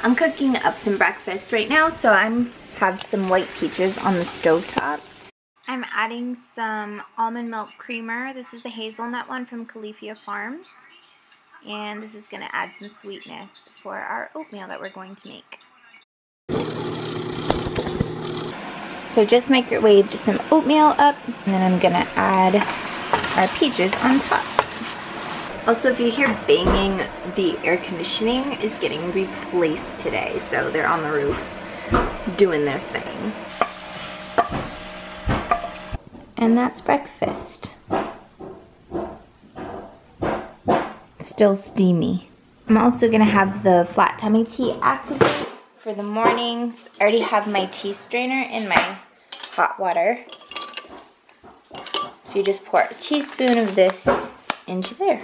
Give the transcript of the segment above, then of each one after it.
I'm cooking up some breakfast right now, so I'm have some white peaches on the stove top. I'm adding some almond milk creamer. This is the hazelnut one from Califia Farms. And this is going to add some sweetness for our oatmeal that we're going to make. So just microwave just some oatmeal up, and then I'm going to add our peaches on top. Also, if you hear banging, the air conditioning is getting replaced today, so they're on the roof doing their thing. And that's breakfast. Still steamy. I'm also gonna have the flat tummy tea activate for the mornings. I already have my tea strainer in my hot water. So you just pour a teaspoon of this into there.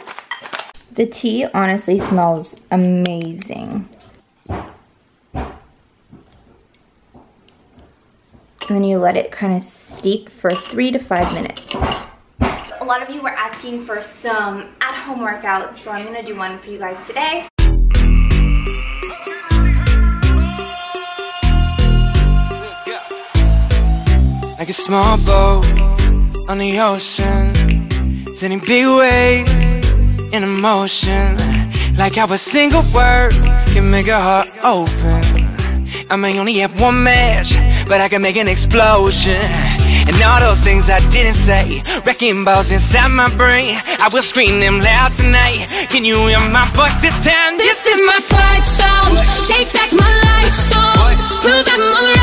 The tea honestly smells amazing. and then you let it kind of steep for three to five minutes. A lot of you were asking for some at-home workouts, so I'm gonna do one for you guys today. Like a small boat on the ocean, sending big waves in motion. Like how a single word can make a heart open. I may only have one match but I can make an explosion. And all those things I didn't say, wrecking balls inside my brain. I will scream them loud tonight. Can you hear my voice this time? This is my fight song. Take back my life song. Prove I'm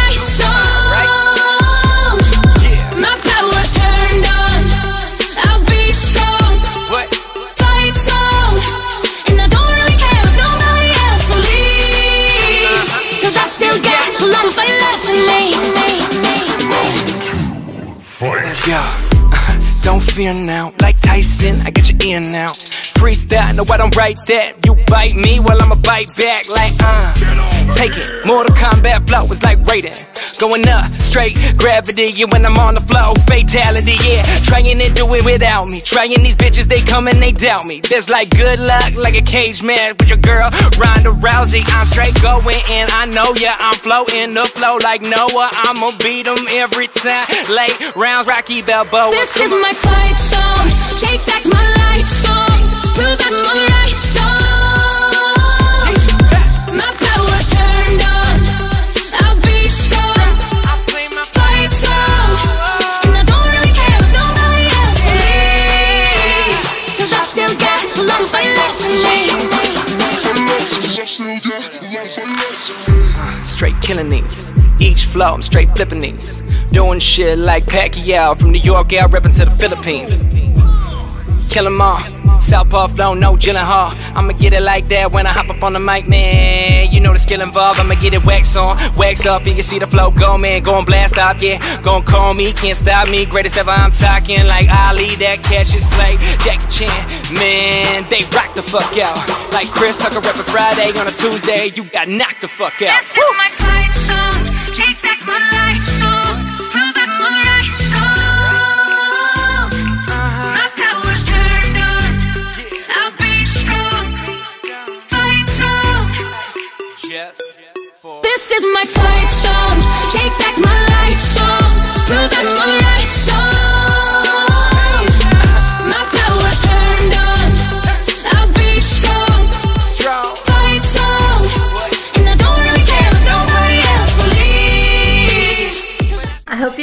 Don't now, like Tyson, I get your ear now. Freestyle, no I don't write that. You bite me, well I'ma bite back like uh. Take it, Mortal Kombat flow is like Raiden. Going up, straight gravity, yeah, when I'm on the flow, fatality, yeah. Trying to do it without me. Trying these bitches, they come and they doubt me. There's like good luck, like a cage match with your girl, Ronda Rousey. I'm straight going in, I know, yeah, I'm floating the flow like Noah. I'ma beat them every time. Late rounds, Rocky Balboa. This is my fight zone. take back my Straight killing these. Each flow, I'm straight flipping these. Doing shit like Pacquiao from New York, out repping to the Philippines. Kill 'em all. Southpaw flow, no Gyllenhaal. I'ma get it like that when I hop up on the mic, man. You know the skill involved, I'ma get it wax on, wax up. You can see the flow go, man. Go and blast off, yeah. Gon' call me, can't stop me. Greatest ever, I'm talking like Ali, that Cassius Clay. Jackie Chan, man, they rock the fuck out. Like Chris Tucker rapping Friday on a Tuesday, you got knocked the fuck out. This is my fight song, take back my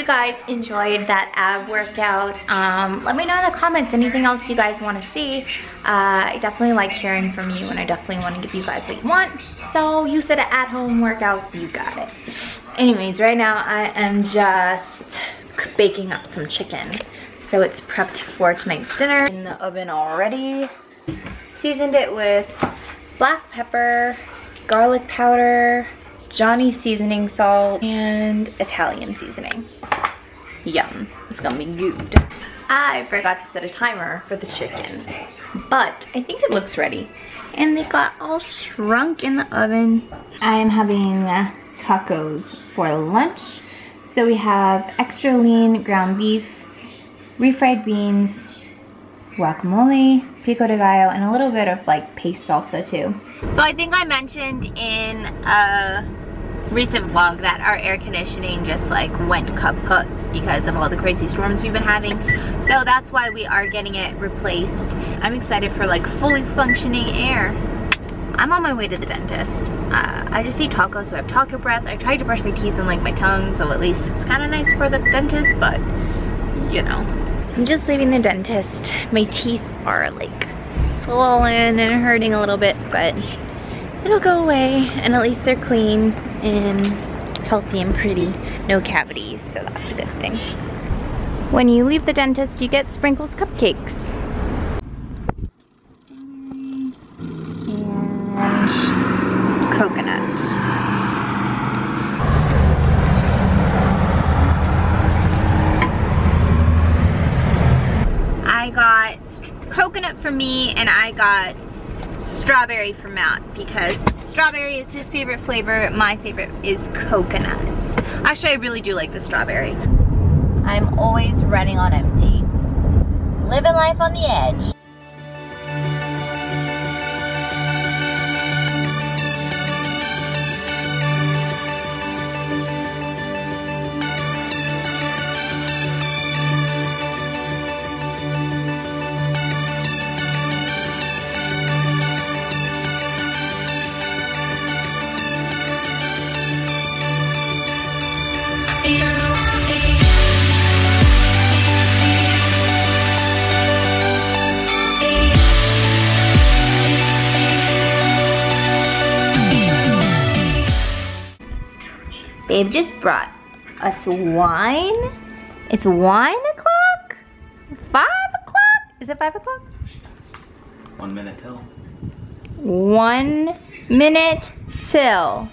guys enjoyed that ab workout. Um, let me know in the comments anything else you guys want to see. Uh, I definitely like hearing from you and I definitely want to give you guys what you want. So you said at-home workouts, you got it. Anyways, right now I am just baking up some chicken. So it's prepped for tonight's dinner. In the oven already. Seasoned it with black pepper, garlic powder, Johnny seasoning salt, and Italian seasoning. Yum, it's gonna be good. I forgot to set a timer for the chicken but I think it looks ready. And they got all shrunk in the oven. I'm having uh, tacos for lunch. So we have extra lean ground beef, refried beans, guacamole, pico de gallo, and a little bit of like paste salsa too. So I think I mentioned in a recent vlog that our air conditioning just like went kaput because of all the crazy storms we've been having. So that's why we are getting it replaced. I'm excited for like fully functioning air. I'm on my way to the dentist. Uh, I just eat tacos, so I have taco breath. I tried to brush my teeth and like my tongue, so at least it's kind of nice for the dentist, but you know. I'm just leaving the dentist. My teeth are like swollen and hurting a little bit, but it'll go away and at least they're clean and healthy and pretty. No cavities, so that's a good thing. When you leave the dentist, you get sprinkles cupcakes. And coconut. I got coconut for me and I got strawberry for Matt because strawberry is his favorite flavor. My favorite is coconuts. Actually, I really do like the strawberry. I'm always running on empty. Living life on the edge. Babe just brought us wine. It's wine o'clock? Five o'clock? Is it five o'clock? One minute till. One minute till.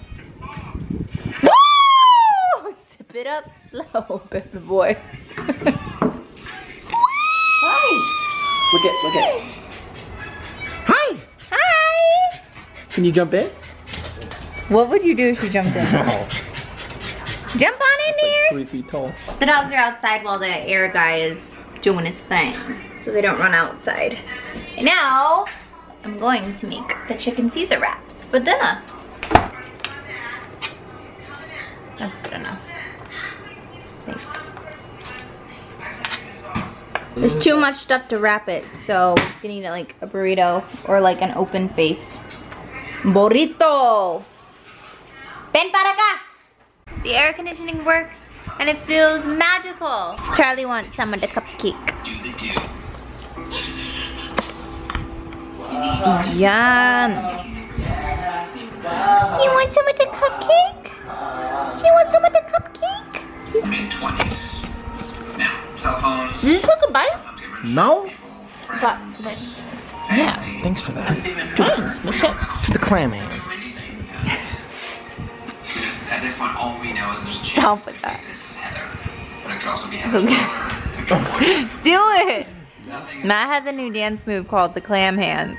Woo! Sip it up slow, baby boy. Hi. Look at, look at. Hi. Hi! Can you jump in? What would you do if you jumped in? No. Jump on in here! Three feet tall. The dogs are outside while the air guy is doing his thing. So they don't run outside. And now, I'm going to make the chicken Caesar wraps for dinner. That's good enough. Thanks. There's mm. too much stuff to wrap it, so I'm just gonna eat it like a burrito or like an open-faced burrito. Ven para acá! The air conditioning works and it feels magical. Charlie wants some of the cupcake. Yum. Do you want some of the cupcake? Do you want some of the cupcake? mid 20s. Now, cell phones. Did you take a bite? No? Got smushed. Yeah, thanks for that. Smush it. The clam hands. At this point, all we know is there's a chance Stop with that. it is Heather. But it could also be Heather. Do it. Matt has a new dance move called the clam hands.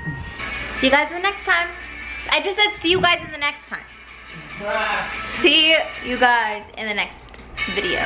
See you guys in the next time. I just said see you guys in the next time. See you guys in the next video.